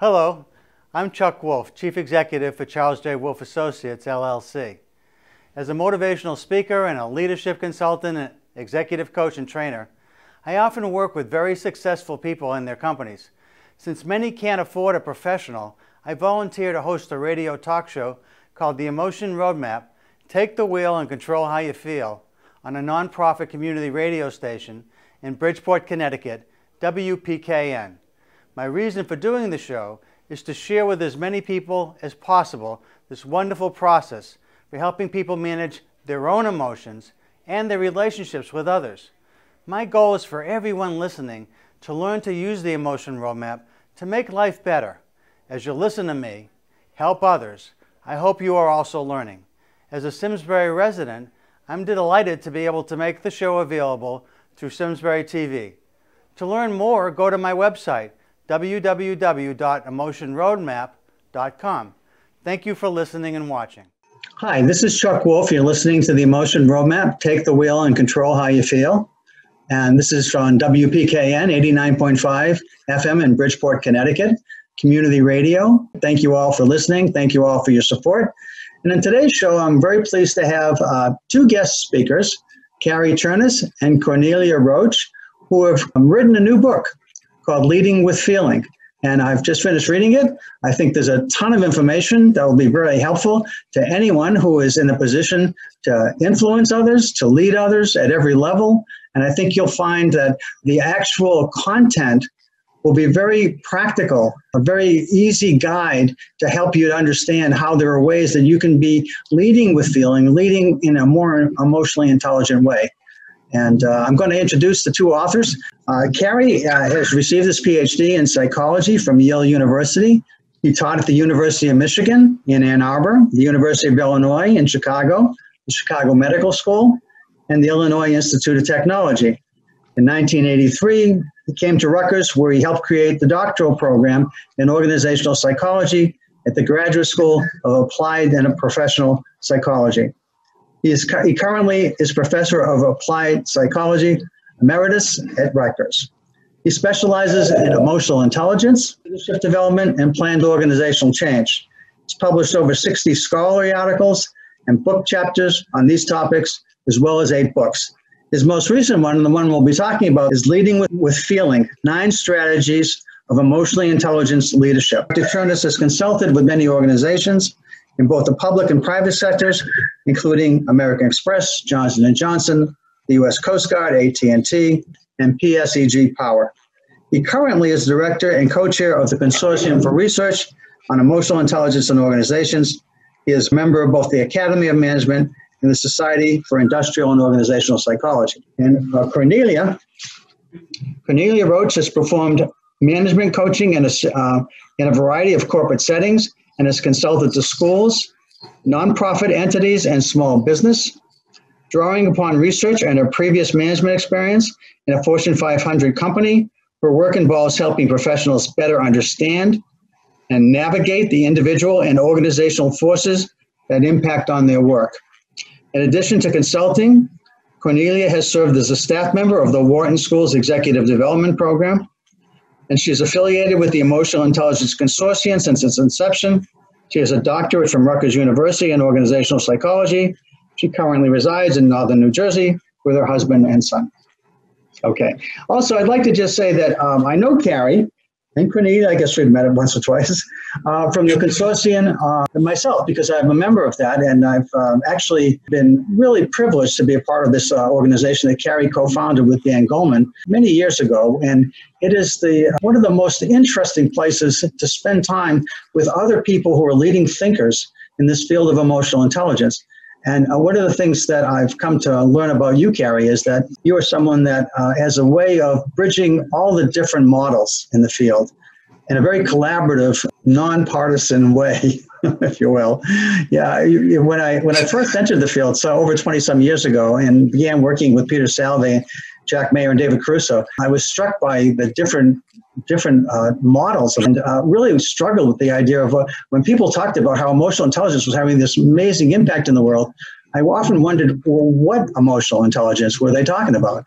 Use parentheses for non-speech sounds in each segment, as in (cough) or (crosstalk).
Hello, I'm Chuck Wolfe, Chief Executive for Charles J. Wolfe Associates, LLC. As a motivational speaker and a leadership consultant, and executive coach, and trainer, I often work with very successful people in their companies. Since many can't afford a professional, I volunteer to host a radio talk show called The Emotion Roadmap Take the Wheel and Control How You Feel on a nonprofit community radio station in Bridgeport, Connecticut, WPKN. My reason for doing the show is to share with as many people as possible this wonderful process for helping people manage their own emotions and their relationships with others. My goal is for everyone listening to learn to use the emotion roadmap to make life better. As you listen to me, help others, I hope you are also learning. As a Simsbury resident, I'm delighted to be able to make the show available through Simsbury TV. To learn more, go to my website, www.emotionroadmap.com. Thank you for listening and watching. Hi, this is Chuck Wolfe. You're listening to the Emotion Roadmap. Take the wheel and control how you feel. And this is from WPKN 89.5 FM in Bridgeport, Connecticut, community radio. Thank you all for listening. Thank you all for your support. And in today's show, I'm very pleased to have uh, two guest speakers, Cary Cherniss and Cornelia Roche, who have written a new book called Leading with Feeling. And I've just finished reading it. I think there's a ton of information that will be very helpful to anyone who is in a position to influence others, to lead others at every level. And I think you'll find that the actual content will be very practical, a very easy guide to help you to understand how there are ways that you can be leading with feeling, leading in a more emotionally intelligent way. And uh, I'm going to introduce the two authors. Uh, Cary uh, has received his PhD in psychology from Yale University. He taught at the University of Michigan in Ann Arbor, the University of Illinois in Chicago, the Chicago Medical School, and the Illinois Institute of Technology. In 1983, he came to Rutgers, where he helped create the doctoral program in organizational psychology at the Graduate School of Applied and Professional Psychology. He, is, he currently is professor of applied psychology emeritus at Rutgers. He specializes in emotional intelligence, leadership development, and planned organizational change. He's published over 60 scholarly articles and book chapters on these topics, as well as eight books. His most recent one, and the one we'll be talking about, is Leading with, with Feeling Nine Strategies of Emotionally Intelligent Leadership. Dr. Cherniss has consulted with many organizations in both the public and private sectors, including American Express, Johnson & Johnson, the U.S. Coast Guard, AT&T, and PSEG Power. He currently is director and co-chair of the Consortium for Research on Emotional Intelligence in Organizations. He is a member of both the Academy of Management and the Society for Industrial and Organizational Psychology. And uh, Cornelia, Cornelia Roche has performed management coaching in a, uh, in a variety of corporate settings and has consulted to schools, nonprofit entities, and small business. Drawing upon research and her previous management experience in a Fortune 500 company, her work involves helping professionals better understand and navigate the individual and organizational forces that impact on their work. In addition to consulting, Cornelia has served as a staff member of the Wharton School's Executive Development Program and she's affiliated with the Emotional Intelligence Consortium since its inception. She has a doctorate from Rutgers University in organizational psychology. She currently resides in northern New Jersey with her husband and son. Okay. Also, I'd like to just say that um, I know Cary and I guess we've met once or twice, (laughs) uh, from the consortium uh, myself, because I'm a member of that. And I've um, actually been really privileged to be a part of this uh, organization that Cary co founded with Dan Goleman many years ago. And it is the one of the most interesting places to spend time with other people who are leading thinkers in this field of emotional intelligence. And uh, one of the things that I've come to learn about you, Cary, is that you are someone that uh, has a way of bridging all the different models in the field in a very collaborative, nonpartisan way, (laughs) if you will. Yeah, when I when I first entered the field, so over 20 some years ago, and began working with Peter Salovey, Jack Mayer, and David Caruso, I was struck by the different different uh, models and uh, really struggled with the idea of uh, when people talked about how emotional intelligence was having this amazing impact in the world. I often wondered, well, what emotional intelligence were they talking about?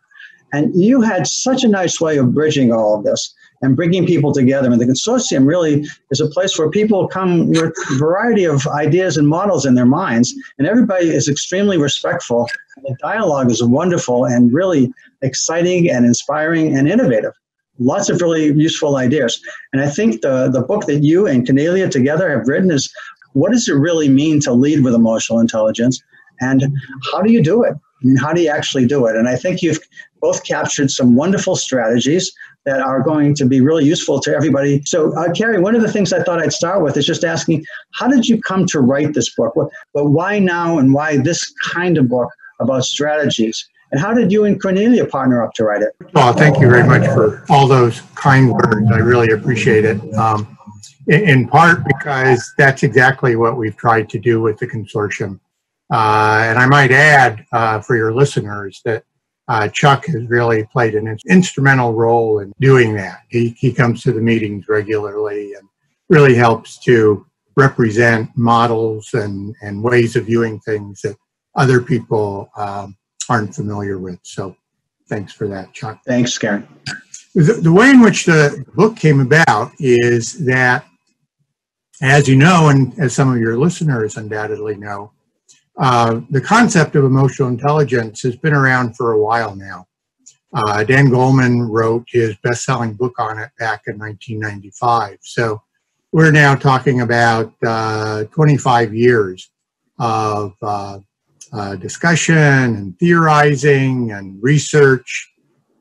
And you had such a nice way of bridging all of this and bringing people together. And the consortium really is a place where people come with a variety of ideas and models in their minds, and everybody is extremely respectful. The dialogue is wonderful and really exciting and inspiring and innovative. Lots of really useful ideas. And I think the, the book that you and Cornelia together have written is what does it really mean to lead with emotional intelligence? And how do you do it? I mean, how do you actually do it? And I think you've both captured some wonderful strategies that are going to be really useful to everybody. So, uh, Cary, one of the things I thought I'd start with is just asking, how did you come to write this book? But why now and why this kind of book about strategies? And how did you and Cornelia partner up to write it? Well, thank you very much for all those kind words. I really appreciate it. Um, in, in, part because that's exactly what we've tried to do with the consortium. Uh, and I might add uh, for your listeners that uh, Chuck has really played an instrumental role in doing that. He, he comes to the meetings regularly and really helps to represent models and, and ways of viewing things that other people um, aren't familiar with. So thanks for that, Chuck. Thanks, Karen. The, the way in which the book came about is that, as you know, and as some of your listeners undoubtedly know, uh, the concept of emotional intelligence has been around for a while now. Uh, Dan Goleman wrote his best selling book on it back in 1995. So we're now talking about uh, 25 years of uh, discussion and theorizing and research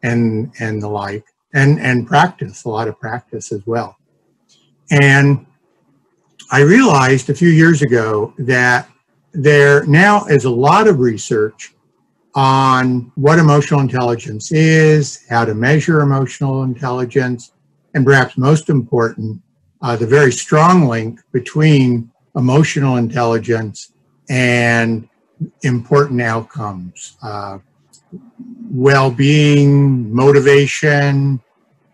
and, and the like, and, and practice, a lot of practice as well. And I realized a few years ago that there now is a lot of research on what emotional intelligence is, how to measure emotional intelligence, and perhaps most important, uh, the very strong link between emotional intelligence and important outcomes uh, well being, motivation,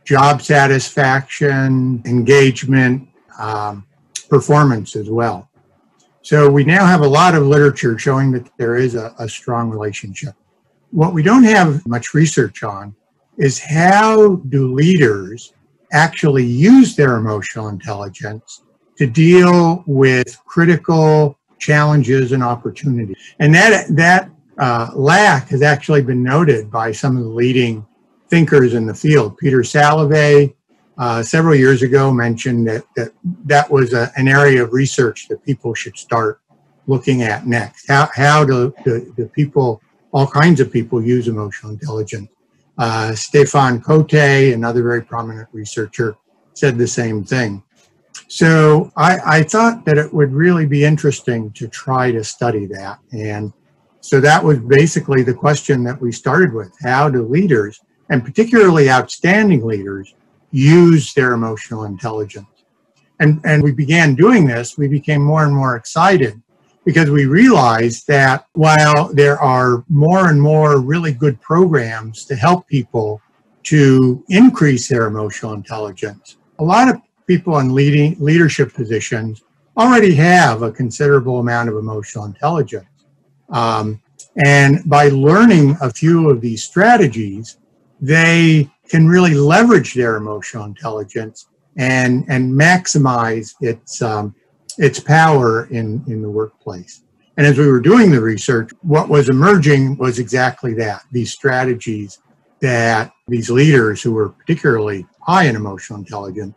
job satisfaction, engagement, um, performance as well. So we now have a lot of literature showing that there is a, a strong relationship. What we don't have much research on is how do leaders actually use their emotional intelligence to deal with critical challenges and opportunities. And that, that uh, lack has actually been noted by some of the leading thinkers in the field. Peter Salovey, uh, several years ago mentioned that that, that was a, an area of research that people should start looking at next. How, how do, do, people, all kinds of people, use emotional intelligence? Uh, Stefan Cote, another very prominent researcher, said the same thing. So I, I thought that it would really be interesting to try to study that. And so that was basically the question that we started with. How do leaders, and particularly outstanding leaders, use their emotional intelligence. And, and we began doing this, we became more and more excited because we realized that while there are more and more really good programs to help people to increase their emotional intelligence, a lot of people in leading leadership positions already have a considerable amount of emotional intelligence. Um, and by learning a few of these strategies, they can really leverage their emotional intelligence and and maximize its um, its power in in the workplace. And as we were doing the research, what was emerging was exactly that: these strategies that these leaders who were particularly high in emotional intelligence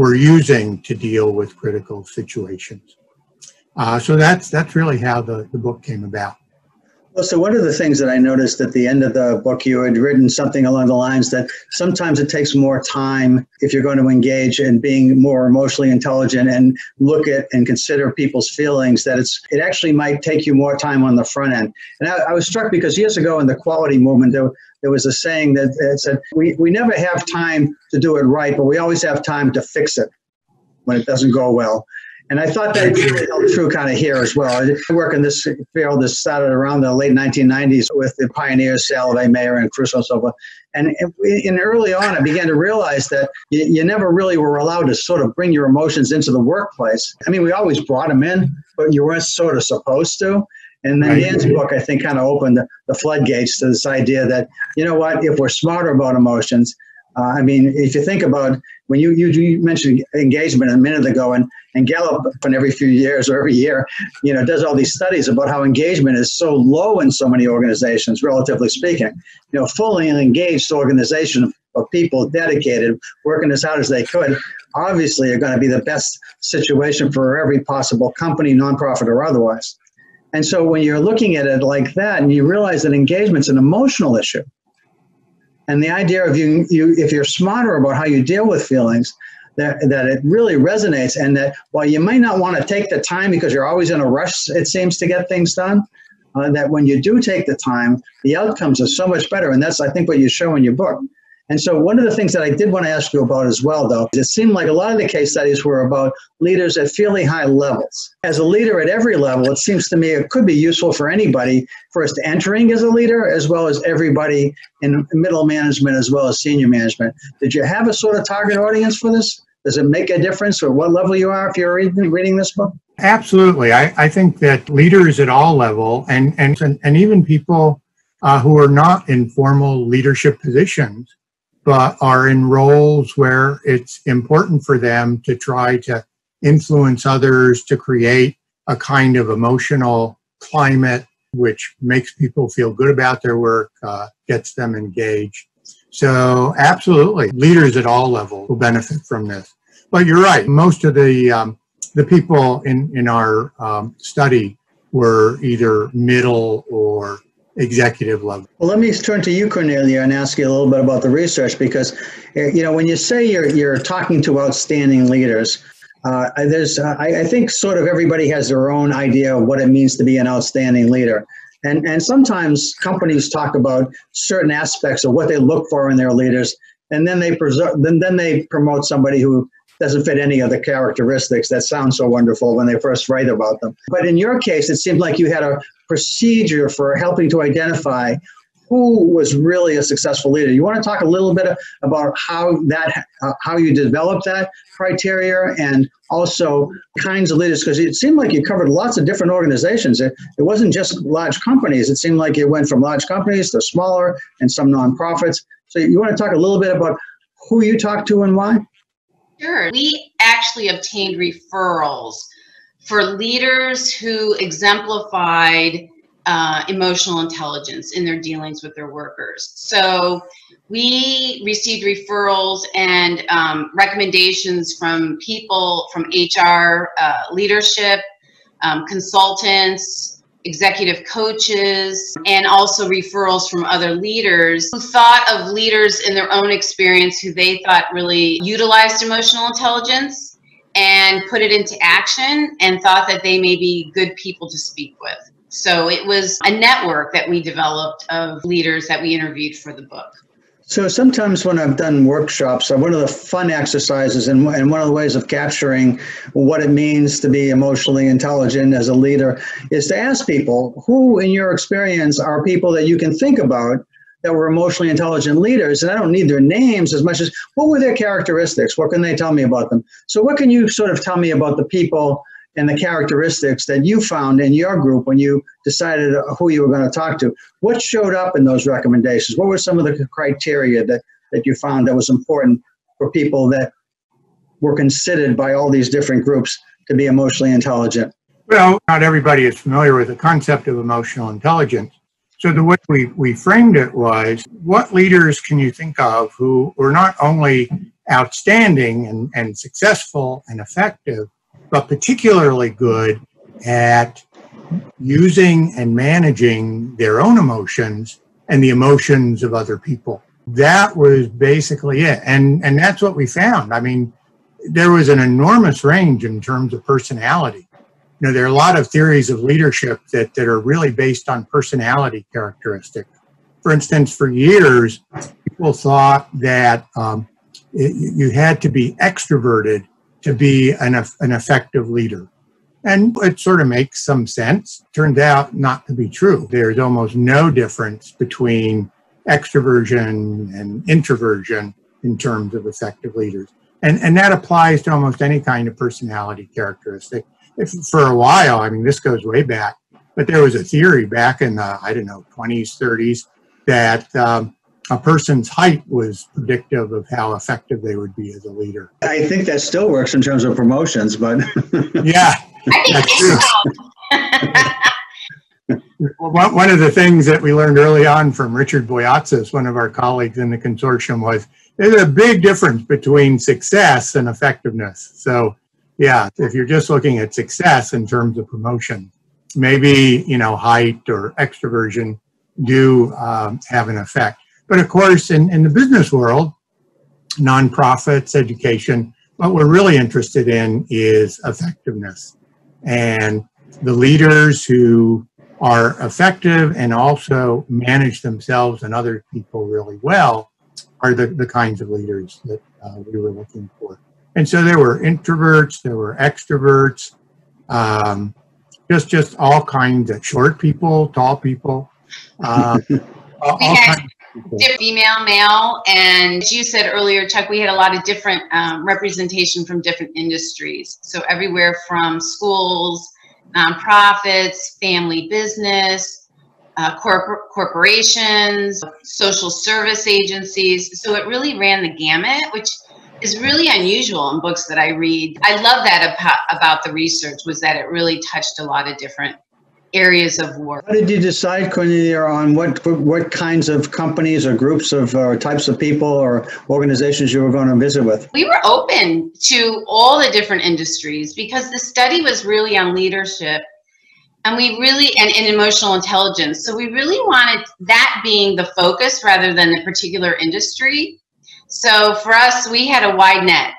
were using to deal with critical situations. Uh, so that's that's really how the, the book came about. Well, so one of the things that I noticed at the end of the book, you had written something along the lines that sometimes it takes more time if you're going to engage in being more emotionally intelligent and look at and consider people's feelings. That it's it actually might take you more time on the front end. And I, I was struck because years ago in the quality movement, there, there was a saying that, that said we we never have time to do it right, but we always have time to fix it when it doesn't go well. And I thought that held true kind of here as well. I work in this field that started around the late 1990s with the pioneers, Salovey, Mayer, and Caruso and so forth. And in early on, I began to realize that you, you, never really were allowed to sort of bring your emotions into the workplace. I mean, we always brought them in, but you weren't sort of supposed to. And then. Dan's book, I think, kind of opened the, the floodgates to this idea that, you know what, if we're smarter about emotions, uh, I mean, if you think about when you, you, you mentioned engagement a minute ago, and, and Gallup, and every few years or every year, you know, does all these studies about how engagement is so low in so many organizations, relatively speaking. You know, fully engaged organization of people dedicated, working as hard as they could, obviously are going to be the best situation for every possible company, nonprofit or otherwise. And so when you're looking at it like that, and you realize that engagement's an emotional issue, and the idea of you, you if you're smarter about how you deal with feelings, that, that it really resonates, and that while you might not want to take the time because you're always in a rush, it seems to get things done, uh, that when you do take the time, the outcomes are so much better, and that's I think what you show in your book. And so, one of the things that I did want to ask you about as well, though, it seemed like a lot of the case studies were about leaders at fairly high levels. As a leader at every level, it seems to me it could be useful for anybody first entering as a leader, as well as everybody in middle management, as well as senior management. Did you have a sort of target audience for this? Does it make a difference or what level you are if you're reading, reading this book? Absolutely. I, I think that leaders at all level and, and, and even people uh, who are not in formal leadership positions, but are in roles where it's important for them to try to influence others to create a kind of emotional climate which makes people feel good about their work, uh, gets them engaged. So, absolutely, leaders at all levels will benefit from this. But you're right. Most of the um, the people in in our um, study were either middle or executive level. Well, let me turn to you, Cornelia, and ask you a little bit about the research because, eh, you know, when you say you're you're talking to outstanding leaders, uh, there's uh, I, I think sort of everybody has their own idea of what it means to be an outstanding leader. And, and sometimes companies talk about certain aspects of what they look for in their leaders, and then they then, then they promote somebody who doesn't fit any of the characteristics that sound so wonderful when they first write about them. But in your case, it seemed like you had a procedure for helping to identify who was really a successful leader. You want to talk a little bit about how that uh, how you developed that criteria and also kinds of leaders because it seemed like you covered lots of different organizations. It, it wasn't just large companies. It seemed like it went from large companies to smaller and some nonprofits. So you want to talk a little bit about who you talked to and why? Sure. We actually obtained referrals for leaders who exemplified uh, emotional intelligence in their dealings with their workers. So we received referrals and um, recommendations from people from HR uh, leadership, um, consultants, executive coaches, and also referrals from other leaders who thought of leaders in their own experience who they thought really utilized emotional intelligence and put it into action and thought that they may be good people to speak with. So it was a network that we developed of leaders that we interviewed for the book. So sometimes when I've done workshops, uh, one of the fun exercises and, and one of the ways of capturing what it means to be emotionally intelligent as a leader is to ask people who, in your experience, are people that you can think about that were emotionally intelligent leaders. And I don't need their names as much as what were their characteristics? What can they tell me about them? So, what can you sort of tell me about the people and the characteristics that you found in your group when you decided who you were going to talk to. What showed up in those recommendations? What were some of the criteria that, that you found that was important for people that were considered by all these different groups to be emotionally intelligent? Well, not everybody is familiar with the concept of emotional intelligence. So the way we, we framed it was what leaders can you think of who were not only outstanding and, and successful and effective, but particularly good at using and managing their own emotions and the emotions of other people. That was basically it. And and that's what we found. I mean, there was an enormous range in terms of personality. You know, there are a lot of theories of leadership that, that are really based on personality characteristics. For instance, for years, people thought that um, it, you had to be extroverted to be an, an effective leader. And it sort of makes some sense. Turns out not to be true. There's almost no difference between extroversion and introversion in terms of effective leaders. And, and that applies to almost any kind of personality characteristic. If for a while, I mean, this goes way back, but there was a theory back in the, I don't know, 20s, 30s, that um, a person's height was predictive of how effective they would be as a leader. I think that still works in terms of promotions, but (laughs) yeah, that's true. (laughs) one, one of the things that we learned early on from Richard Boyatzis, one of our colleagues in the consortium, was there's a big difference between success and effectiveness. So, yeah, if you're just looking at success in terms of promotion, maybe you know height or extroversion do um, have an effect. But of course, in, in the business world, nonprofits, education, what we're really interested in is effectiveness. And the leaders who are effective and also manage themselves and other people really well are the, the kinds of leaders that uh, we were looking for. And so there were introverts, there were extroverts, um, just just all kinds of short people, tall people, (laughs) uh, all, all kinds female, male, and as you said earlier, Chuck, we had a lot of different um, representation from different industries. So everywhere from schools, nonprofits, family business, uh, corpor corporations, social service agencies. So it really ran the gamut, which is really unusual in books that I read. I love that about the research was that it really touched a lot of different areas of work. How did you decide, Cornelia, on what what kinds of companies or groups of or types of people or organizations you were going to visit with? We were open to all the different industries because the study was really on leadership and we really and, and emotional intelligence. So we really wanted that being the focus rather than the particular industry. So for us, we had a wide net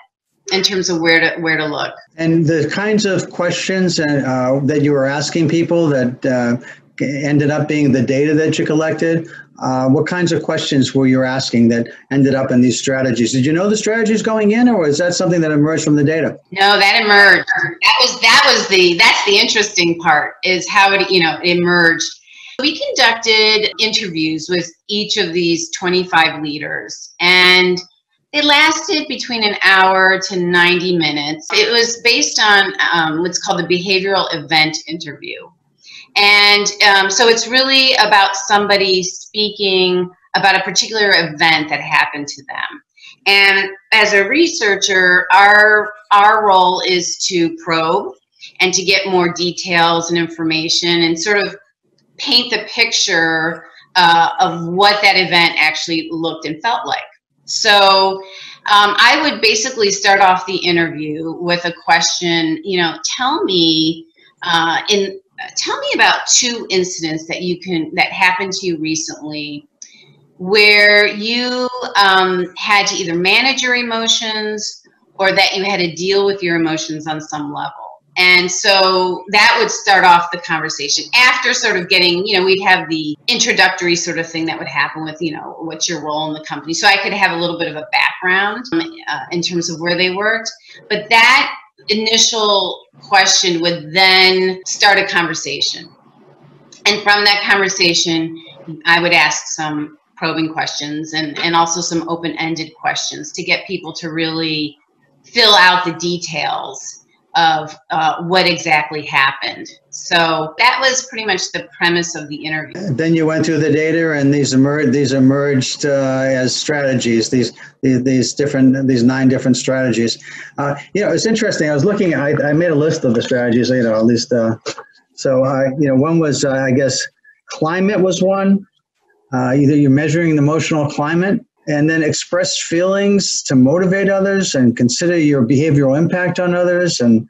in terms of where to where to look. And the kinds of questions uh, that you were asking people that uh, ended up being the data that you collected. Uh, what kinds of questions were you asking that ended up in these strategies? Did you know the strategies going in, or is that something that emerged from the data? No, that emerged. That was that was the that's the interesting part is how it you know it emerged. We conducted interviews with each of these 25 leaders, and it lasted between an hour to 90 minutes. It was based on um, what's called the behavioral event interview. And um, so it's really about somebody speaking about a particular event that happened to them. And as a researcher, our, our role is to probe and to get more details and information and sort of paint the picture uh, of what that event actually looked and felt like. So um, I would basically start off the interview with a question, you know, tell me uh, in tell me about two incidents that you can that happened to you recently where you um, had to either manage your emotions or that you had to deal with your emotions on some level. And so that would start off the conversation after sort of getting, you know, we'd have the introductory sort of thing that would happen with, you know, what's your role in the company. So I could have a little bit of a background um, uh, in terms of where they worked. But that initial question would then start a conversation. And from that conversation, I would ask some probing questions and, and also some open ended questions to get people to really fill out the details of uh, what exactly happened. So that was pretty much the premise of the interview. Then you went through the data, and these emerged. These emerged uh, as strategies. These, these, these different these nine different strategies. Uh, you know, it's interesting. I was looking. I, I made a list of the strategies. You know, at least. Uh, so I, you know, one was uh, I guess climate was one. either you're measuring the emotional climate and then express feelings to motivate others and consider your behavioral impact on others and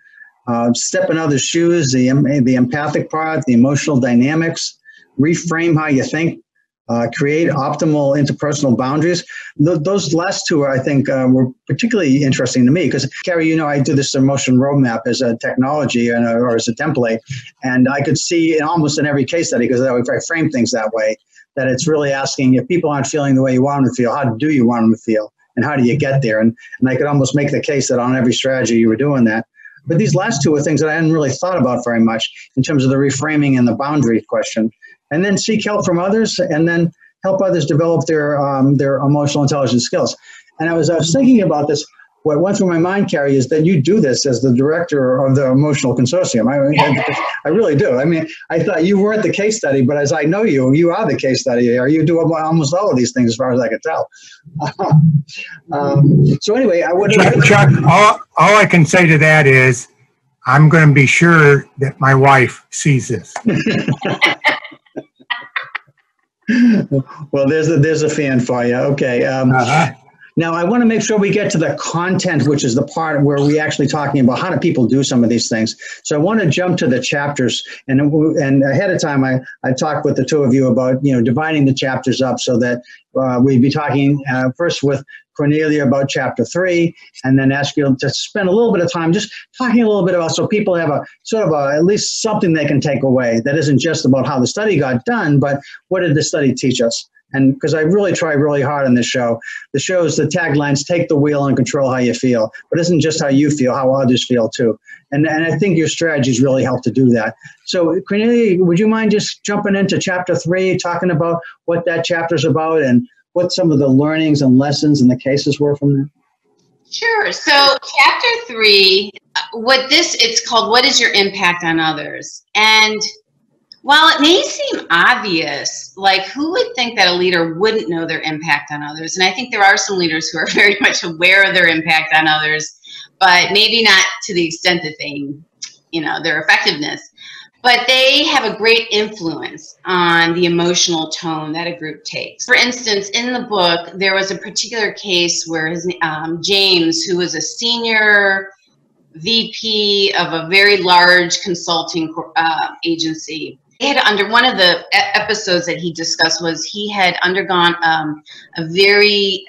uh, step in others' shoes, the, the empathic part, the emotional dynamics, reframe how you think, uh, create optimal interpersonal boundaries. Th- those last two, I think, uh, were particularly interesting to me because, Cary, you know, I do this emotion roadmap as a technology and or as a template, and I could see in almost in every case study because if I frame things that way that it's really asking if people aren't feeling the way you want them to feel, how do you want them to feel? And how do you get there? And, and I could almost make the case that on every strategy you were doing that. But these last two are things that I hadn't really thought about very much in terms of the reframing and the boundary question. And then seek help from others and then help others develop their, um, their emotional intelligence skills. And I was, I was thinking about this. What went through my mind, Cary, is that you do this as the director of the emotional consortium. I, I really do. I mean, I thought you weren't the case study, but as I know you, you are the case study, or you do almost all of these things, as far as I can tell. (laughs) um, so anyway, I would. Chuck, Chuck all, all I can say to that is, I'm going to be sure that my wife sees this. (laughs) well, there's a, there's a fan for you. Okay. Um, uh-huh. Now, I want to make sure we get to the content, which is the part where we actually talking about how do people do some of these things. So I want to jump to the chapters, and and ahead of time, I I talked with the two of you about you know dividing the chapters up so that uh, we'd be talking uh, first with Cornelia about chapter three, and then ask you to spend a little bit of time just talking a little bit about so people have a sort of a, at least something they can take away that isn't just about how the study got done, but what did the study teach us? And because I really try really hard on this show, the show's the taglines take the wheel and control how you feel. But isn't just how you feel, how others feel too. And and I think your strategies really help to do that. So Cornelia, would you mind just jumping into chapter three, talking about what that chapter's about and what some of the learnings and lessons and the cases were from there? Sure. So chapter three, what this it's called what is your impact on others? And while it may seem obvious, like who would think that a leader wouldn't know their impact on others? And I think there are some leaders who are (laughs) very much aware of their impact on others, but maybe not to the extent that they, you know, their effectiveness. But they have a great influence on the emotional tone that a group takes. For instance, in the book, there was a particular case where his, um, James, who was a senior VP of a very large consulting uh, agency, had under one of the episodes that he discussed was he had undergone um, a very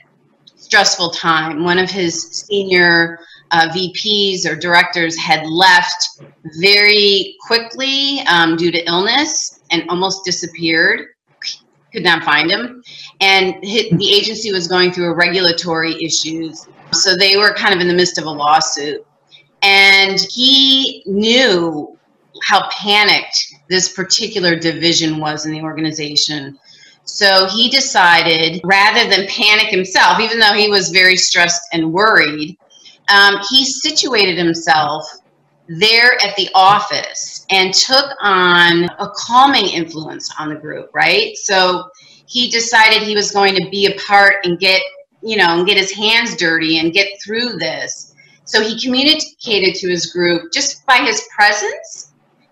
stressful time. One of his senior uh, VPs or directors had left very quickly um, due to illness and almost disappeared. Could not find him, and the agency was going through a regulatory issues. So they were kind of in the midst of a lawsuit, and he knew how panicked this particular division was in the organization. So he decided, rather than panic himself, even though he was very stressed and worried, um, he situated himself there at the office and took on a calming influence on the group, right? So he decided he was going to be a part and get, you know, and get his hands dirty and get through this. So he communicated to his group just by his presence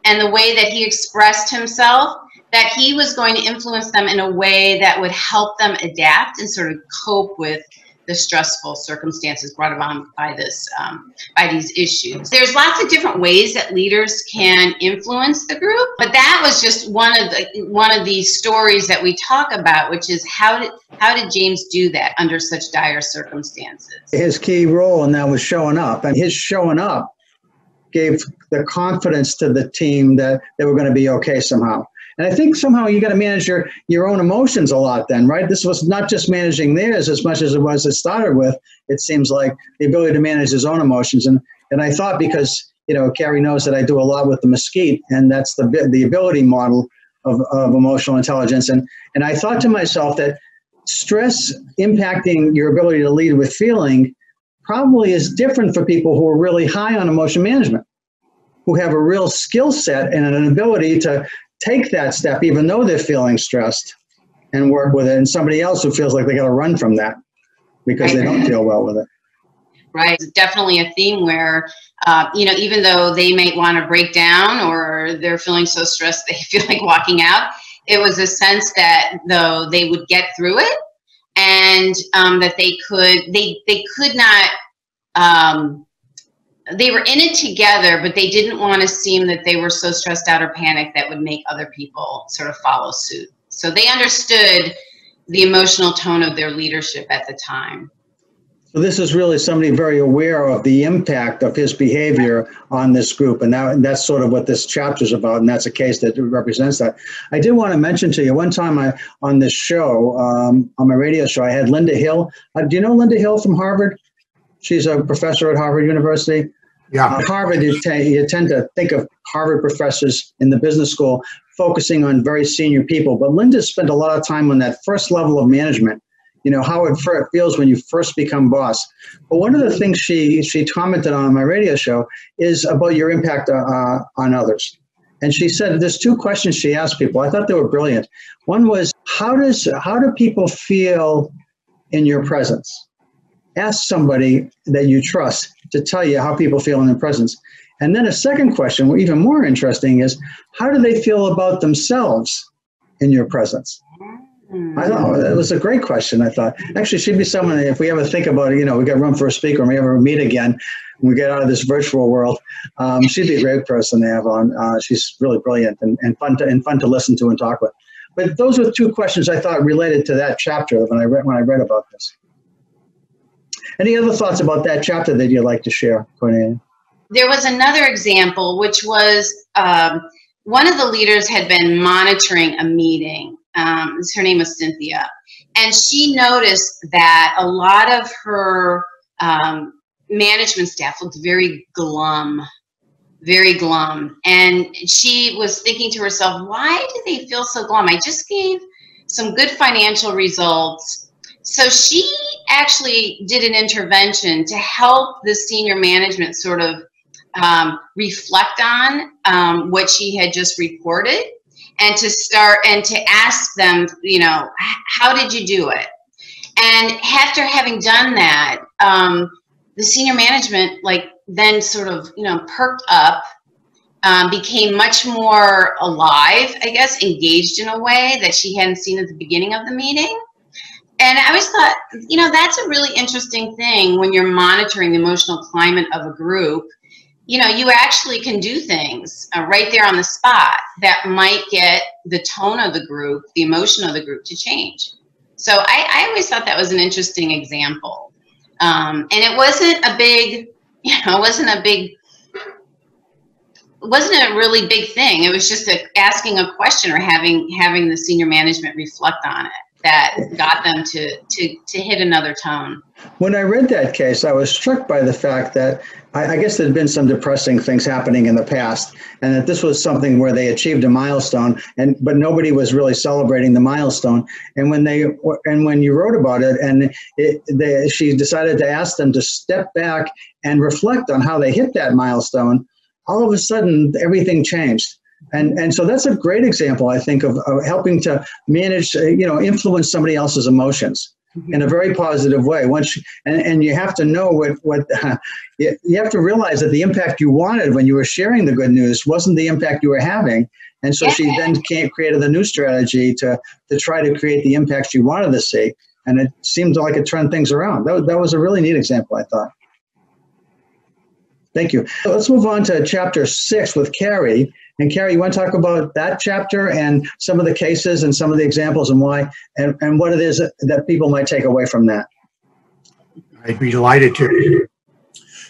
and the way that he expressed himself that he was going to influence them in a way that would help them adapt and sort of cope with the stressful circumstances brought about by this um, by these issues. There's lots of different ways that leaders can influence the group but that was just one of the one of the stories that we talk about which is how did how did james do that under such dire circumstances? His key role in that was showing up and his showing up gave the confidence to the team that they were going to be okay somehow. And I think somehow you got to manage your your own emotions a lot then, right? This was not just managing theirs as much as it was it started with. It seems like the ability to manage his own emotions. And and I thought because you know Cary knows that I do a lot with the MSCEIT, and that's the the ability model of, of emotional intelligence. And and I thought to myself that stress impacting your ability to lead with feeling probably is different for people who are really high on emotion management, who have a real skill set and an ability to take that step, even though they're feeling stressed, and work with it, and somebody else who feels like they got to run from that because they don't feel well with it. Right. It's definitely a theme where, uh, you know, even though they might want to break down or they're feeling so stressed they (laughs) feel like walking out, it was a sense that though they would get through it and um, that they could they they could not um, they were in it together but they didn't want to seem that they were so stressed out or panicked that would make other people sort of follow suit. So they understood the emotional tone of their leadership at the time so this is really somebody very aware of the impact of his behavior on this group, and, that, and that's sort of what this chapter is about, and that's a case that represents that. I did want to mention to you one time I on this show um, on my radio show I had Linda Hill. Uh, do you know Linda Hill from Harvard? She's a professor at Harvard University. Yeah. Uh, Harvard, you, t- you tend to think of Harvard professors in the business school focusing on very senior people, but Linda spent a lot of time on that first level of management you know how it feels when you first become boss. But one of the things she she commented on my radio show is about your impact uh, on others. And she said there's two questions she asked people. I thought they were brilliant. One was how does how do people feel in your presence? Ask somebody that you trust to tell you how people feel in their presence. And then a second question, even more interesting, is how do they feel about themselves in your presence? I know it was a great question. I thought actually she'd be someone if we ever think about it, you know, we got room for a speaker, and we ever meet again, we get out of this virtual world, um, she'd be a great person to have on. Uh, she's really brilliant and, and fun to and fun to listen to and talk with. But those were two questions I thought related to that chapter when I read when I read about this. Any other thoughts about that chapter that you'd like to share, Cornelia? There was another example, which was um, one of the leaders had been monitoring a meeting um, her name was Cynthia, and she noticed that a lot of her um, management staff looked very glum, very glum, and she was thinking to herself, "Why do they feel so glum? I just gave some good financial results." So she actually did an intervention to help the senior management sort of um, reflect on um, what she had just reported and to start and to ask them, you know, how did you do it? And after having done that, um, the senior management like then sort of you know perked up, um, became much more alive, I guess, engaged in a way that she hadn't seen at the beginning of the meeting. And I always thought, you know, that's a really interesting thing when you're monitoring the emotional climate of a group you know, you actually can do things uh, right there on the spot that might get the tone of the group, the emotion of the group to change. So I, I always thought that was an interesting example. Um, and it wasn't a big, (laughs) you know, it wasn't a big, wasn't a really big thing. It was just a, asking a question or having having the senior management reflect on it that got them to to to hit another tone. When I read that case, I was struck by the fact that I, I guess there'd been some depressing things happening in the past, and that this was something where they achieved a milestone, and but nobody was really celebrating the milestone. And when they and when you wrote about it, and it, they, she decided to ask them to step back and reflect on how they hit that milestone, all of a sudden everything changed and and so that's a great example i think of, of helping to manage you know influence somebody else's emotions. In a very positive way. Once you, and, and you have to know what what uh, (laughs) you, you have to realize that the impact you wanted when you were sharing the good news wasn't the impact you were having. And so she then created a new strategy to to try to create the impact she wanted to see. And it seemed like it turned things around. That, that was a really neat example i thought. Thank you. Let's move on to chapter six with Cary. And Cary, you want to talk about that chapter and some of the cases and some of the examples and why and, and what it is that people might take away from that? I'd be delighted to.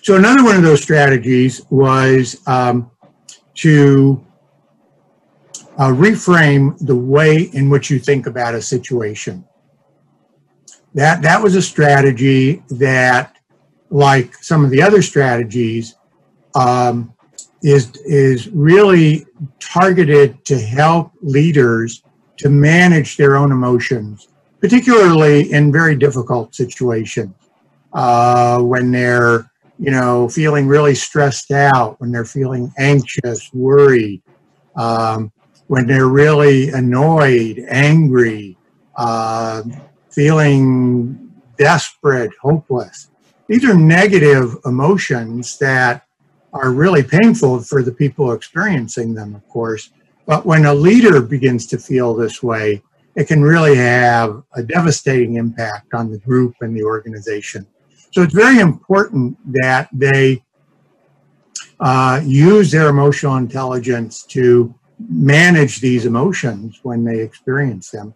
So another one of those strategies was um, to uh, reframe the way in which you think about a situation. That that was a strategy that, like some of the other strategies, um, is is really targeted to help leaders to manage their own emotions, particularly in very difficult situations uh, when they're you know feeling really stressed out, when they're feeling anxious, worried, um, when they're really annoyed, angry, uh, feeling desperate, hopeless. These are negative emotions that are really painful for the people experiencing them, of course. But when a leader begins to feel this way, it can really have a devastating impact on the group and the organization. So it's very important that they uh, use their emotional intelligence to manage these emotions when they experience them.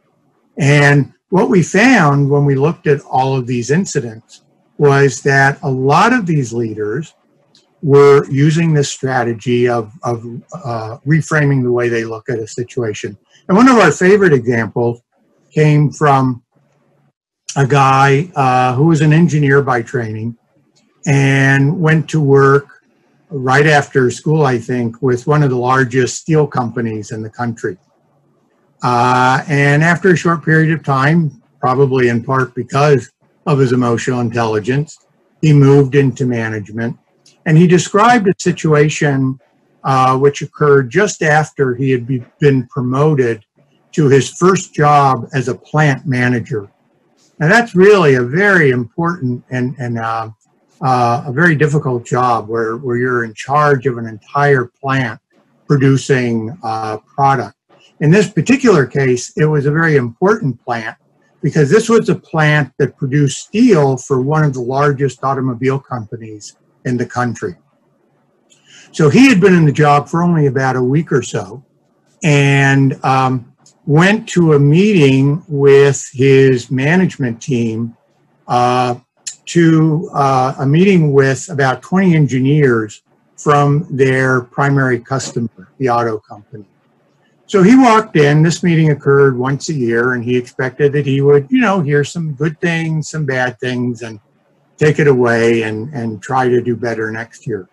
And what we found when we looked at all of these incidents was that a lot of these leaders were using this strategy of, of uh, reframing the way they look at a situation. And one of our favorite examples came from a guy uh, who was an engineer by training and went to work right after school, I think, with one of the largest steel companies in the country. Uh, and after a short period of time, probably in part because of his emotional intelligence. He moved into management and he described a situation uh, which occurred just after he had be, been promoted to his first job as a plant manager. And that's really a very important and, and uh, uh, a very difficult job where, where you're in charge of an entire plant producing uh, product. In this particular case, it was a very important plant because this was a plant that produced steel for one of the largest automobile companies in the country. So he had been in the job for only about a week or so and um, went to a meeting with his management team uh, to uh, a meeting with about 20 engineers from their primary customer, the auto company. So he walked in, this meeting occurred once a year, and he expected that he would, you know, hear some good things, some bad things, and take it away and, and try to do better next year.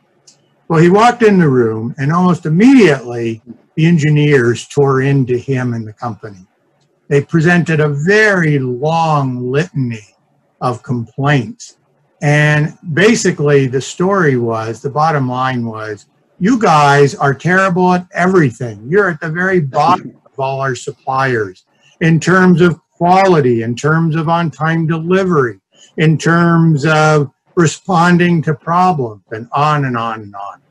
Well, he walked in the room, and almost immediately, the engineers tore into him and the company. They presented a very long litany of complaints. And basically, the story was the bottom line was you guys are terrible at everything. You're at the very bottom of all our suppliers in terms of quality, in terms of on time delivery, in terms of responding to problems, and on and on and on.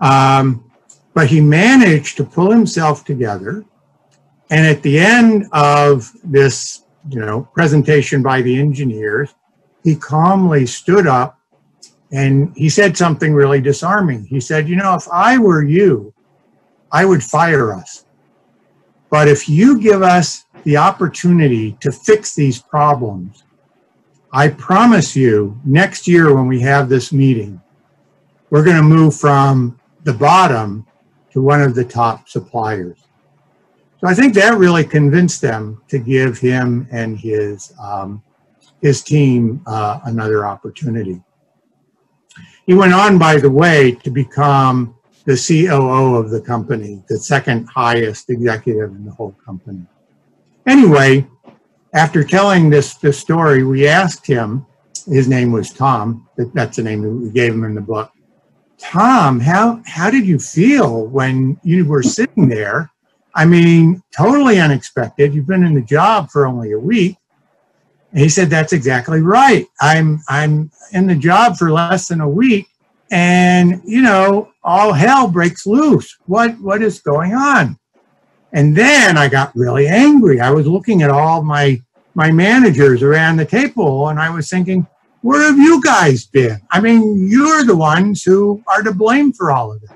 Um, but he managed to pull himself together. And at the end of this you know, presentation by the engineers, he calmly stood up and he said something really disarming. He said, You know, if I were you, I would fire us. But if you give us the opportunity to fix these problems, I promise you, next year when we have this meeting, we're going to move from the bottom to one of the top suppliers. So I think that really convinced them to give him and his um, his team uh, another opportunity. He went on, by the way, to become the COO of the company, the second highest executive in the whole company. Anyway, after telling this, this story, we asked him, his name was Tom, that's the name that we gave him in the book. Tom, how, how did you feel when you were sitting there I mean, totally unexpected. You've been in the job for only a week. And he said, That's exactly right. I'm I'm in the job for less than a week, and you know, all hell breaks loose. What what is going on? And then I got really angry. I was looking at all my my managers around the table and I was thinking, where have you guys been? I mean, you're the ones who are to blame for all of this.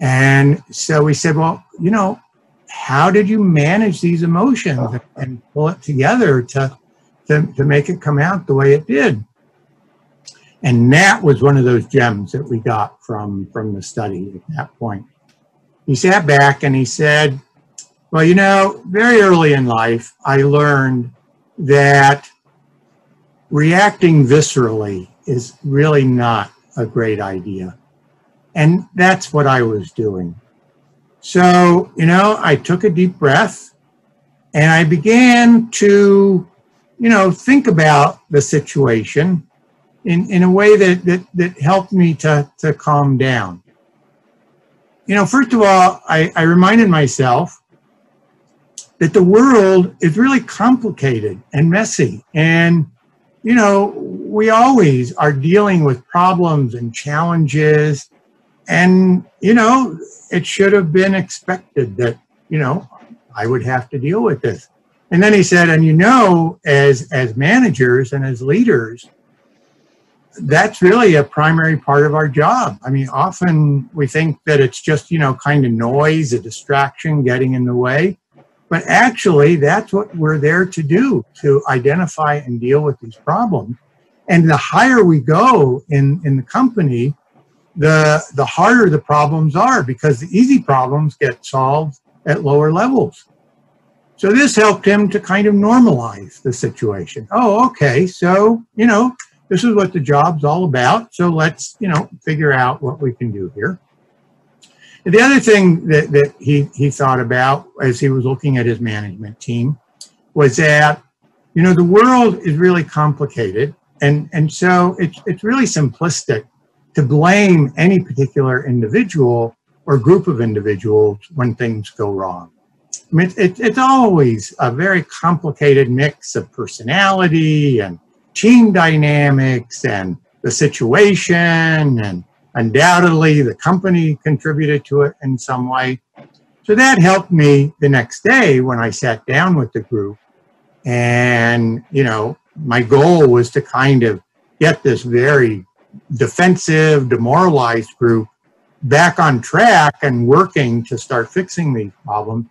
And so we said, well, you know, how did you manage these emotions and pull it together to, to, to make it come out the way it did? And that was one of those gems that we got from, from the study at that point. He sat back and he said, well, you know, very early in life, I learned that reacting viscerally is really not a great idea. And that's what I was doing. So, you know, I took a deep breath and I began to, you know, think about the situation in, in a way that, that, that helped me to, to calm down. You know, first of all, I, I reminded myself that the world is really complicated and messy. And, you know, we always are dealing with problems and challenges and, you know, it should have been expected that, you know, I would have to deal with this. And then he said, and you know, as as managers and as leaders, that's really a primary part of our job. I mean, often we think that it's just, you know, kind of noise, a distraction getting in the way. But actually, that's what we're there to do to identify and deal with these problems. And the higher we go in, in the company, the the harder the problems are because the easy problems get solved at lower levels. So this helped him to kind of normalize the situation. Oh, okay, so you know this is what the job's all about. So let's you know figure out what we can do here. And the other thing that, that he, he thought about as he was looking at his management team was that, you know, the world is really complicated. And, and so it's, it's really simplistic to blame any particular individual or group of individuals when things go wrong. I mean, it, it's always a very complicated mix of personality and team dynamics and the situation, and undoubtedly the company contributed to it in some way. So that helped me the next day when I sat down with the group. And, you know, my goal was to kind of get this very defensive, demoralized group back on track and working to start fixing these problems,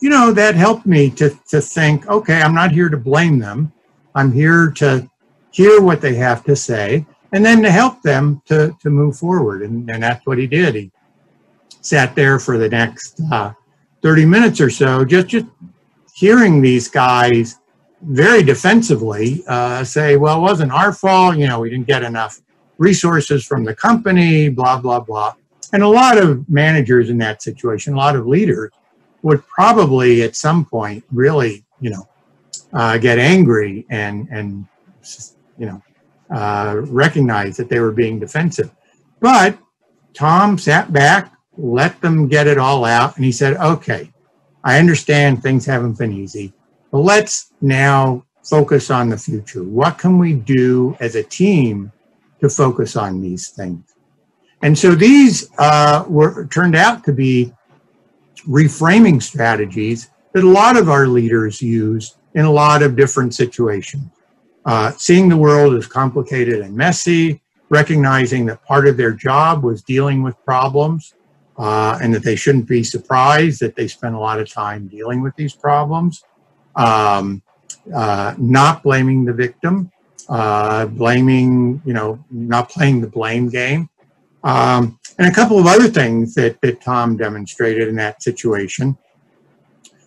you know, that helped me to, to think, okay, I'm not here to blame them. I'm here to hear what they have to say and then to help them to, to move forward. And, and that's what he did. He sat there for the next uh, 30 minutes or so, just, just hearing these guys very defensively uh, say, well, it wasn't our fault. You know, we didn't get enough resources from the company, blah, blah, blah. And a lot of managers in that situation, a lot of leaders would probably at some point really, you know, uh, get angry and, and, you know, uh, recognize that they were being defensive. But Tom sat back, let them get it all out, and he said, okay, I understand things haven't been easy, but let's now focus on the future. What can we do as a team to focus on these things? And so these uh, were turned out to be reframing strategies that a lot of our leaders use in a lot of different situations. Uh, seeing the world as complicated and messy, recognizing that part of their job was dealing with problems uh, and that they shouldn't be surprised that they spend a lot of time dealing with these problems. Um, uh, not blaming the victim, uh, blaming, you know, not playing the blame game. Um, and a couple of other things that, that Tom demonstrated in that situation.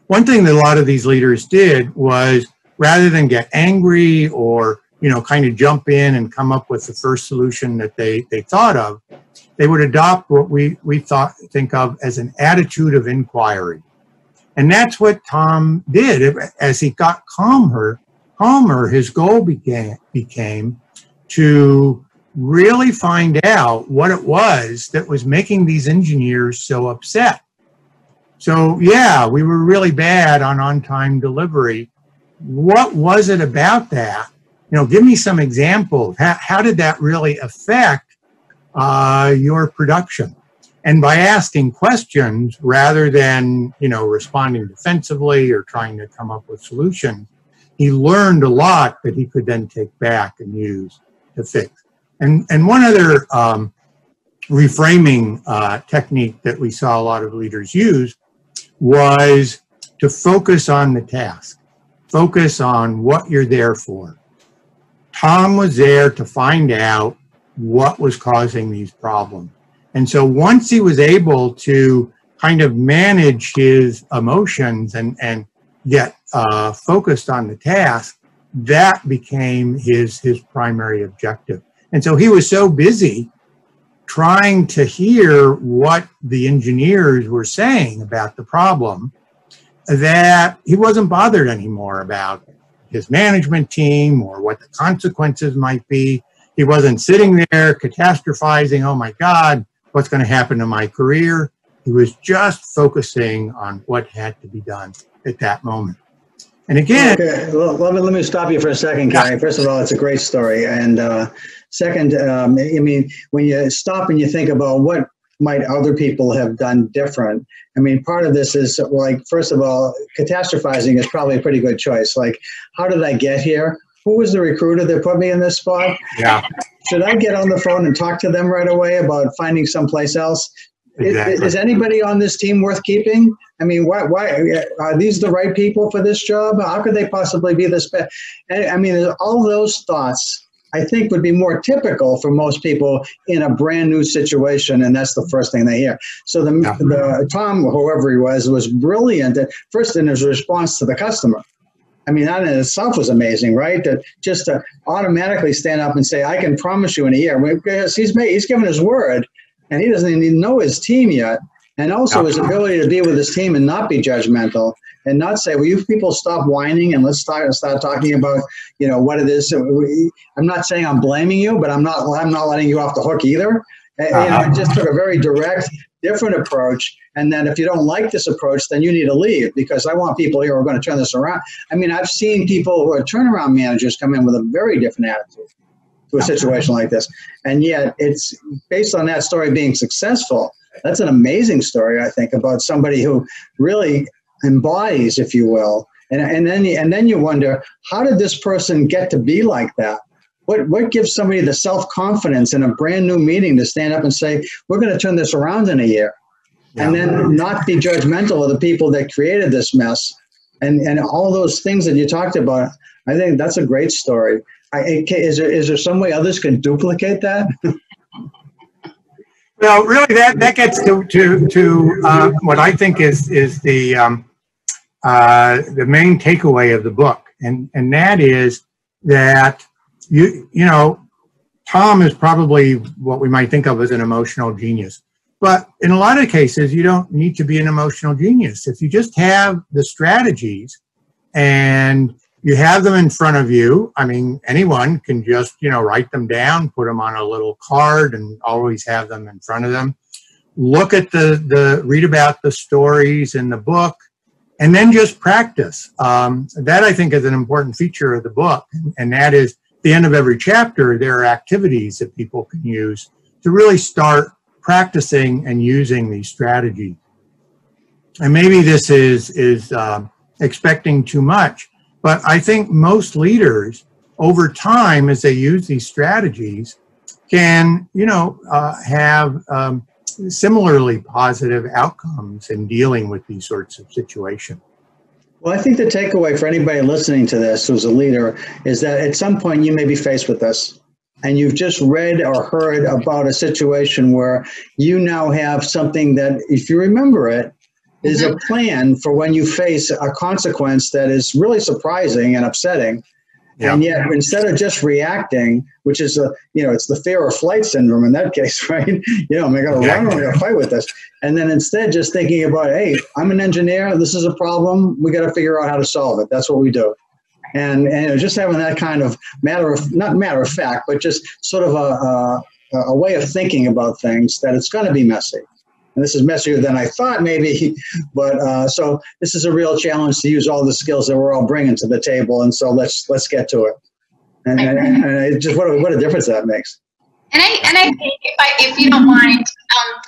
One thing that a lot of these leaders did was rather than get angry or you know kind of jump in and come up with the first solution that they, they thought of, they would adopt what we, we thought think of as an attitude of inquiry. And that's what Tom did. As he got calmer, calmer, his goal began, became to really find out what it was that was making these engineers so upset. So, yeah, we were really bad on on time delivery. What was it about that? You know, give me some examples. How, how did that really affect uh, your production? And by asking questions rather than, you know, responding defensively or trying to come up with solutions, he learned a lot that he could then take back and use to fix. And, and one other um, reframing uh, technique that we saw a lot of leaders use was to focus on the task, focus on what you're there for. Tom was there to find out what was causing these problems. And so once he was able to kind of manage his emotions and, and get uh, focused on the task, that became his, his primary objective. And so he was so busy trying to hear what the engineers were saying about the problem that he wasn't bothered anymore about his management team or what the consequences might be. He wasn't sitting there catastrophizing, oh my God, what's going to happen to my career? He was just focusing on what had to be done at that moment. And again, okay. well, let, me, let me stop you for a second, Cary. First of all, it's a great story. And uh, Second, um, I mean, when you stop and you think about what might other people have done different, I mean, part of this is like, first of all, catastrophizing is probably a pretty good choice. Like, how did I get here? Who was the recruiter that put me in this spot? Yeah. Should I get on the phone and talk to them right away about finding someplace else? Exactly. Is, is, anybody on this team worth keeping? I mean, why, why are these the right people for this job? How could they possibly be this bad? I mean, all those thoughts I think would be more typical for most people in a brand new situation, and that's the first thing they hear. So the, yeah. the Tom, whoever he was, was brilliant. At first, in his response to the customer. I mean, that in itself was amazing, right? To just to automatically stand up and say, "I can promise you in a year," because he's made, he's given his word, and he doesn't even know his team yet. And also his ability to be with his team and not be judgmental and not say, "Well, you people stop whining and let's start start talking about, you know, what it is." I'm not saying I'm blaming you, but I'm not I'm not letting you off the hook either. Uh-huh. You know, just took a very direct, different approach. And then if you don't like this approach, then you need to leave because I want people here who are going to turn this around. I mean, I've seen people who are turnaround managers come in with a very different attitude to a situation like this. And yet it's based on that story being successful. That's an amazing story, I think, about somebody who really embodies, if you will. And, and then and then you wonder, how did this person get to be like that? What what gives somebody the self confidence in a brand new meeting to stand up and say, "We're going to turn this around in a year," yeah. and then not be judgmental of the people that created this mess, and and all those things that you talked about. I think that's a great story. I, is there is there some way others can duplicate that? (laughs) well, really, that that gets to to to uh, what I think is is the um, uh, the main takeaway of the book, and and that is that you you know Tom is probably what we might think of as an emotional genius. But in a lot of cases, you don't need to be an emotional genius. If you just have the strategies and you have them in front of you, I mean, anyone can just, you know, write them down, put them on a little card and always have them in front of them. Look at the, the read about the stories in the book and then just practice. Um, that I think is an important feature of the book. And that is the end of every chapter, there are activities that people can use to really start practicing and using these strategies. And maybe this is, is uh, expecting too much, but I think most leaders over time, as they use these strategies, can, you know, uh, have um, similarly positive outcomes in dealing with these sorts of situations. Well, I think the takeaway for anybody listening to this who's a leader is that at some point you may be faced with this. And you've just read or heard about a situation where you now have something that, if you remember it, is a plan for when you face a consequence that is really surprising and upsetting yeah. And yet, instead of just reacting, which is a you know it's the fear or flight syndrome in that (laughs) case, right? You know, I'm going to run, I'm going to fight with this, and then instead just thinking about, hey, I'm an engineer. This is a problem. We got to figure out how to solve it. That's what we do. And and just having that kind of matter of not matter of fact, but just sort of a a, a way of thinking about things that it's going to be messy and this is messier than I thought maybe. (laughs) But uh, so this is a real challenge to use all the skills that we're all bringing to the table, and so let's let's get to it. And, and, and just what a, what a difference that makes. And I and I think if I if you don't mind. Um,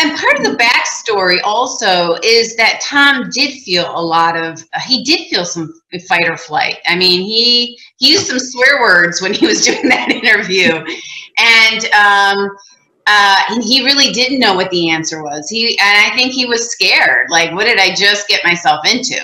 and part of the backstory also is that Tom did feel a lot of uh, he did feel some fight or flight. I mean, he he used some swear words when he was (laughs) doing that interview, and um, uh, he really didn't know what the answer was. He and I think he was scared. Like, what did I just get myself into?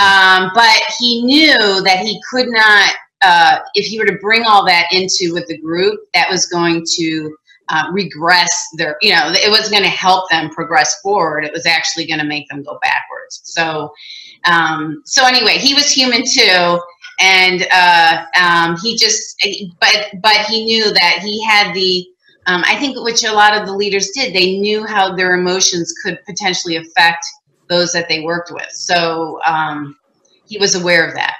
Um, but he knew that he could not. Uh, if he were to bring all that into with the group, that was going to uh, regress their. You know, it was going to help them progress forward. It was actually going to make them go backwards. So, um, so anyway, he was human too and uh, um, he just but but he knew that he had the um, I think which a lot of the leaders did. They knew how their emotions could potentially affect those that they worked with. So um, he was aware of that.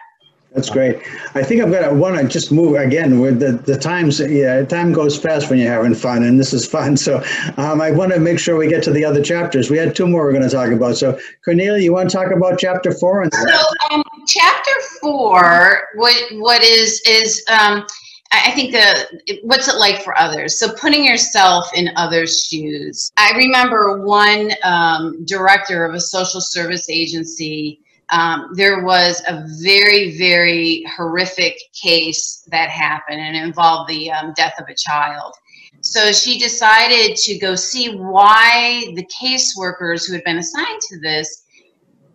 That's great. I think I'm gonna want to just move again. With the the times, yeah, time goes fast when you're having fun, and this is fun. (laughs) So um, I want to make sure we get to the other chapters. We had two more we're going to talk about. So Cornelia, you want to talk about chapter four? And so um, chapter four, what what is is um, I think the what's it like for others? So putting yourself in others' shoes. I remember one um, director of a social service agency. Um, there was a very, very horrific case that happened and involved the um, death of a child. So she decided to go see why the caseworkers who had been assigned to this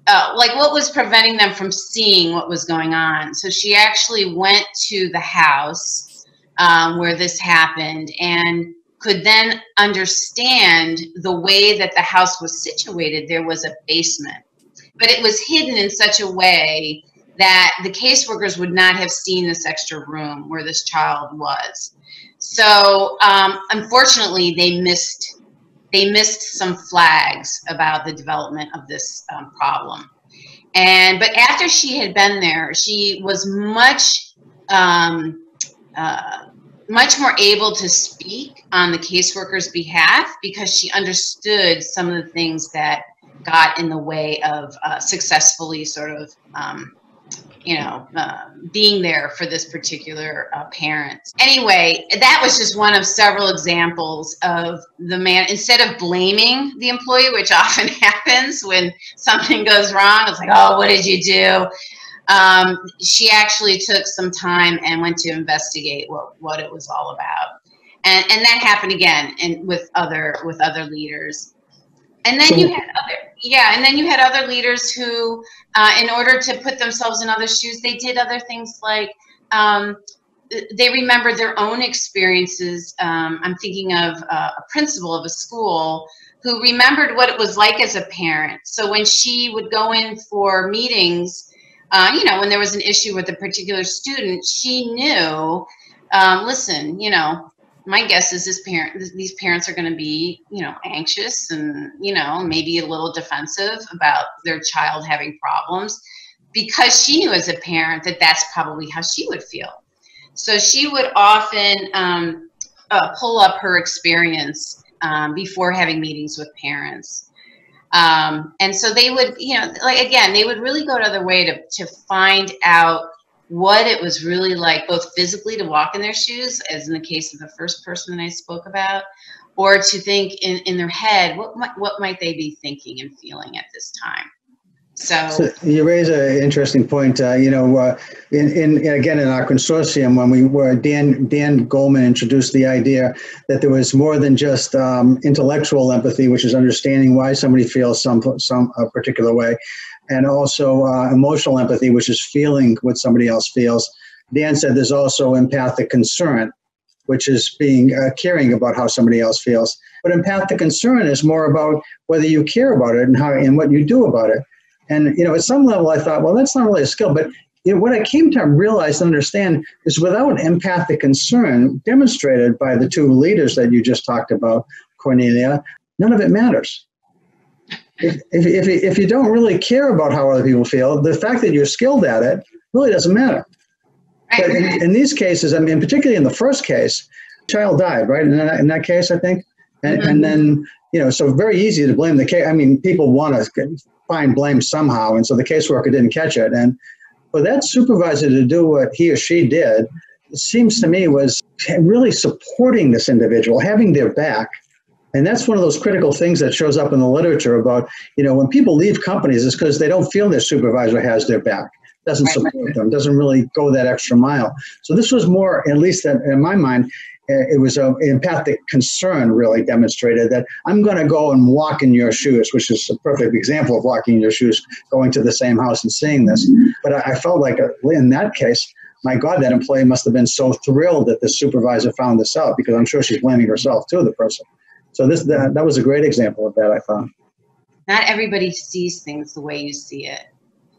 uh, like what was preventing them from seeing what was going on. So she actually went to the house um, where this happened and could then understand the way that the house was situated. There was a basement, but it was hidden in such a way that the caseworkers would not have seen this extra room where this child was. So, um, unfortunately, they missed they missed some flags about the development of this um, problem. And but after she had been there, she was much um, uh, much more able to speak on the caseworker's behalf because she understood some of the things that got in the way of uh, successfully sort of um, you know, uh, being there for this particular uh, parent. Anyway, that was just one of several examples of the man, instead of blaming the employee, which (laughs) often happens when something goes wrong, it's like, oh, what did you do? Um, she actually took some time and went to investigate what, what it was all about. And, and that happened again and with other with other leaders. And then you had other yeah, and then you had other leaders who, uh, in order to put themselves in other shoes, they did other things like um, they remembered their own experiences. Um, I'm thinking of uh, a principal of a school who remembered what it was like as a parent. So when she would go in for meetings, uh, you know, when there was an issue with a particular student, she knew, um, listen, you know, my guess is this parent these parents are going to be you know anxious and you know maybe a little defensive about their child having problems because she knew as a parent that that's probably how she would feel. So she would often um, uh, pull up her experience um, before having meetings with parents um, and so they would you know like again they would really go to their way to, to find out what it was really like, both physically to walk in their shoes, as in the case of the first person that I spoke about, or to think in, in their head, what might, what might they be thinking and feeling at this time? So, so you raise an interesting point. Uh, you know, uh, in, in again in our consortium, when we were Dan Dan Goleman introduced the idea that there was more than just um, intellectual empathy, which is understanding why somebody feels some some a particular way, and also uh, emotional empathy, which is feeling what somebody else feels. Dan said there's also empathic concern, which is being uh, caring about how somebody else feels. But empathic concern is more about whether you care about it and how and what you do about it. And you know, at some level, I thought, well, that's not really a skill. But you know, what I came to realize and understand is without empathic concern demonstrated by the two leaders that you just talked about, Cornelia, none of it matters if, if, if you don't really care about how other people feel, the fact that you're skilled at it really doesn't matter. But in, in these cases, I mean, particularly in the first case, child died, right? In that, in that case, I think. And, mm-hmm. and then, you know, so very easy to blame the case. I mean, people want to find blame somehow. And so the caseworker didn't catch it. And for that supervisor to do what he or she did, it seems to me was really supporting this individual, having their back and that's one of those critical things that shows up in the literature about, you know, when people leave companies, it's because they don't feel their supervisor has their back, doesn't support them, doesn't really go that extra mile. So this was more, at least in my mind, it was an empathic concern really demonstrated that I'm going to go and walk in your shoes, which is a perfect example of walking in your shoes, going to the same house and seeing this. But I felt like uh, in that case, my God, that employee must have been so thrilled that the supervisor found this out because I'm sure she's blaming herself too, the person. So this that, that was a great example of that I found. Not everybody sees things the way you see it.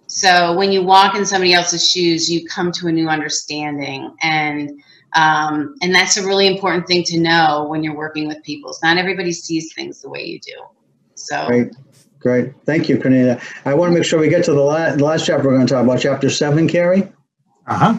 So when you walk in somebody else's shoes, you come to a new understanding, and um, and that's a really important thing to know when you're working with people. So not everybody sees things the way you do. So great, great, thank you, Cornelia. I want to make sure we get to the last, the last chapter we're going to talk about, chapter seven, Cary. Uh huh.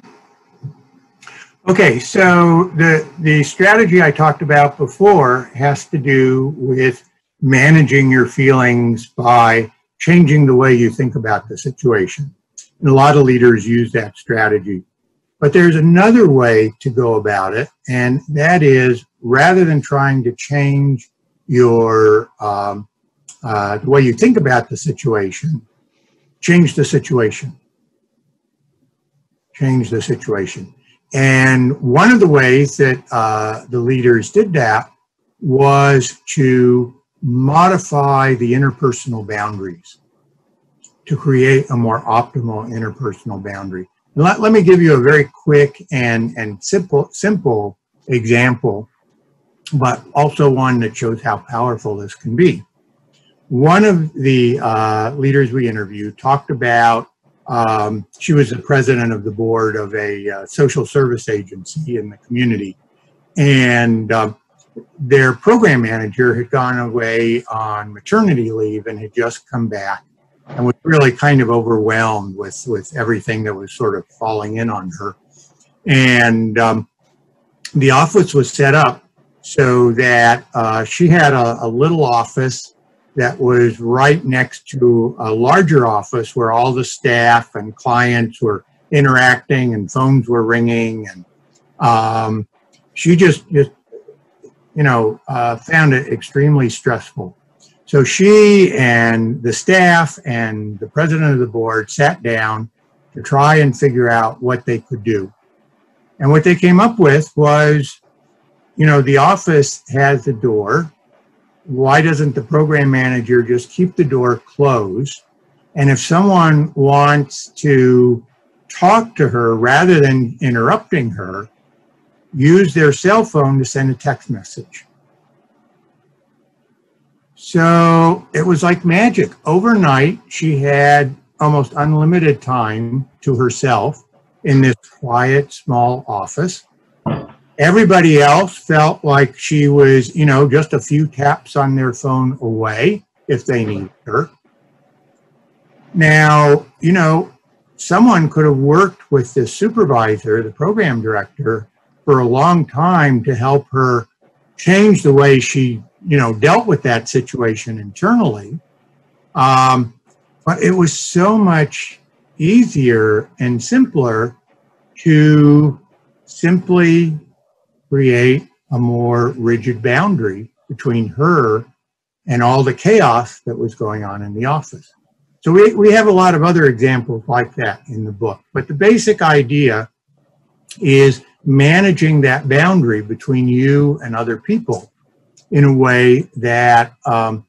Okay, so the, the strategy I talked about before has to do with managing your feelings by changing the way you think about the situation. And a lot of leaders use that strategy. But there's another way to go about it, and that is rather than trying to change your um, uh, the way you think about the situation, change the situation. Change the situation. And one of the ways that uh, the leaders did that was to modify the interpersonal boundaries to create a more optimal interpersonal boundary. Let, let me give you a very quick and, and simple, simple example, but also one that shows how powerful this can be. One of the uh, leaders we interviewed talked about um, she was the president of the board of a uh, social service agency in the community. And uh, their program manager had gone away on maternity leave and had just come back and was really kind of overwhelmed with, with everything that was sort of falling in on her. And um, the office was set up so that uh, she had a, a, little office that was right next to a larger office where all the staff and clients were interacting and phones were ringing and um, she just just you know uh, found it extremely stressful so she and the staff and the president of the board sat down to try and figure out what they could do. And what they came up with was you know the office has the door. Why doesn't the program manager just keep the door closed? And if someone wants to talk to her rather than interrupting her, use their cell phone to send a text message. So it was like magic. Overnight, she had almost unlimited time to herself in this quiet, small office. Everybody else felt like she was, you know, just a few taps on their phone away if they needed her. Now, you know, someone could have worked with the supervisor, the program director, for a long time to help her change the way she, you know, dealt with that situation internally. Um, but it was so much easier and simpler to simply create a more rigid boundary between her and all the chaos that was going on in the office. So we, we have a lot of other examples like that in the book. But the basic idea is managing that boundary between you and other people in a way that um,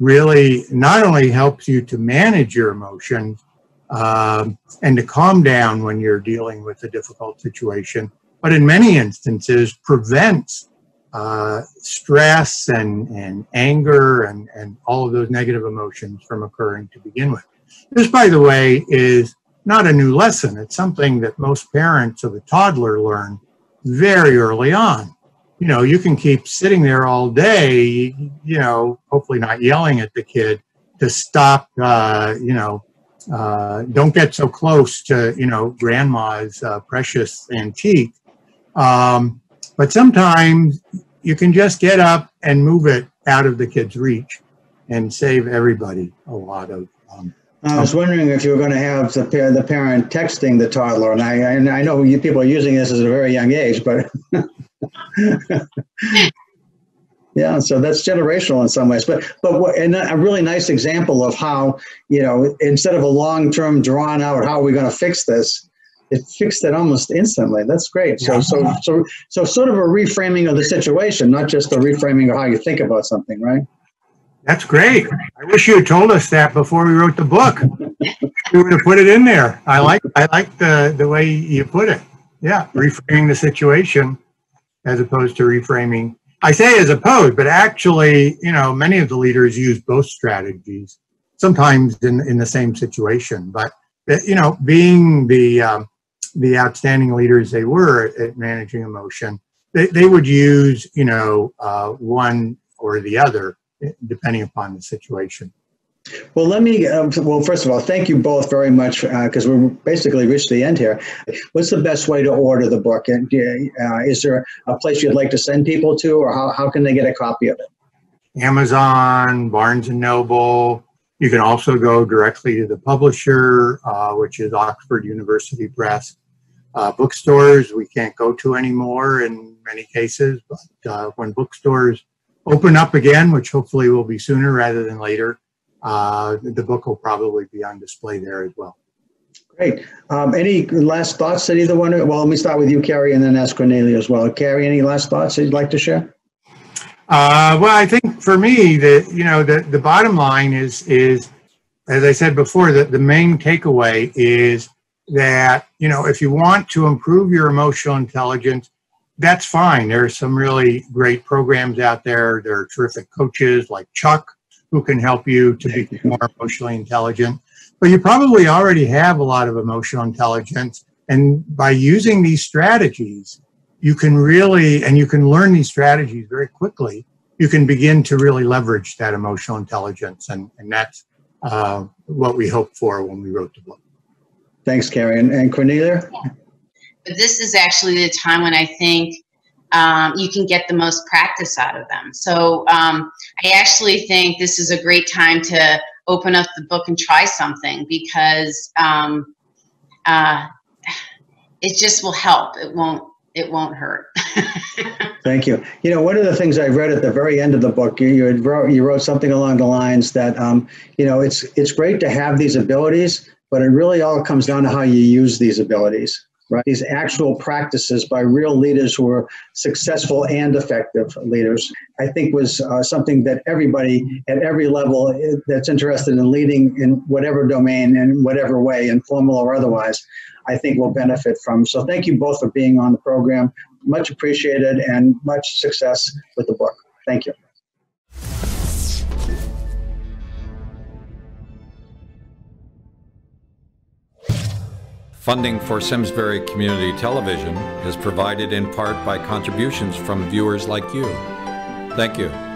really not only helps you to manage your emotions um, and to calm down when you're dealing with a difficult situation, but in many instances prevents uh, stress and, and anger and, and all of those negative emotions from occurring to begin with. This, by the way, is not a new lesson. It's something that most parents of a toddler learn very early on. You know, you can keep sitting there all day, you know, hopefully not yelling at the kid to stop, uh, you know, uh, don't get so close to, you know, grandma's uh, precious antique. Um, but sometimes you can just get up and move it out of the kid's reach and save everybody a lot of. Um, I was wondering if you were going to have the, the parent texting the toddler, and I, and I know you people are using this at a very young age, but (laughs) (laughs) yeah, so that's generational in some ways. But but what, and a really nice example of how you know instead of a long term drawn out, how are we going to fix this? it fixed it almost instantly. That's great. So, so, so, so, sort of a reframing of the situation, not just a reframing of how you think about something, right? That's great. I wish you had told us that before we wrote the book. we would have put it in there. I like, I like the the way you put it. Yeah, reframing the situation as opposed to reframing. I say as opposed, but actually, you know, many of the leaders use both strategies, sometimes in in the same situation. But you know, being the um, the outstanding leaders they were at managing emotion, they, they would use, you know, uh, one or the other depending upon the situation. Well, let me, um, well, first of all, thank you both very much because uh, we're basically reached the end here. What's the best way to order the book? And uh, is there a place you'd like to send people to, or how, how can they get a copy of it? Amazon, Barnes and Noble. You can also go directly to the publisher, uh, which is Oxford University Press uh, bookstores we can't go to anymore in many cases, but uh, when bookstores open up again, which hopefully will be sooner rather than later, uh, the book will probably be on display there as well. Great. Um, any last thoughts that either one? Well, let me start with you, Cary, and then ask Cornelia as well. Cary, any last thoughts that you'd like to share? Uh, well, I think for me, the you know the the bottom line is is as I said before, that the main takeaway is that, you know, if you want to improve your emotional intelligence, that's fine. There are some really great programs out there. There are terrific coaches like Chuck who can help you to be more emotionally intelligent. But you probably already have a lot of emotional intelligence. And by using these strategies, you can really, and you can learn these strategies very quickly. You can begin to really leverage that emotional intelligence, and, and that's uh, what we hoped for when we wrote the book. Thanks, Cary. And, and Cornelia? But this is actually the time when I think um, you can get the most practice out of them. So um, I actually think this is a great time to open up the book and try something because um, uh, it just will help. It won't. It won't hurt. (laughs) Thank you. You know, one of the things I read at the very end of the book, you, you wrote you wrote something along the lines that um, you know it's it's great to have these abilities, but it really all comes down to how you use these abilities right? These actual practices by real leaders who are successful and effective leaders, I think was uh, something that everybody at every level uh, that's interested in leading in whatever domain, in whatever way, informal or otherwise, I think will benefit from. So thank you both for being on the program. Much appreciated and much success with the book. Thank you. Funding for Simsbury Community Television is provided in part by contributions from viewers like you. Thank you.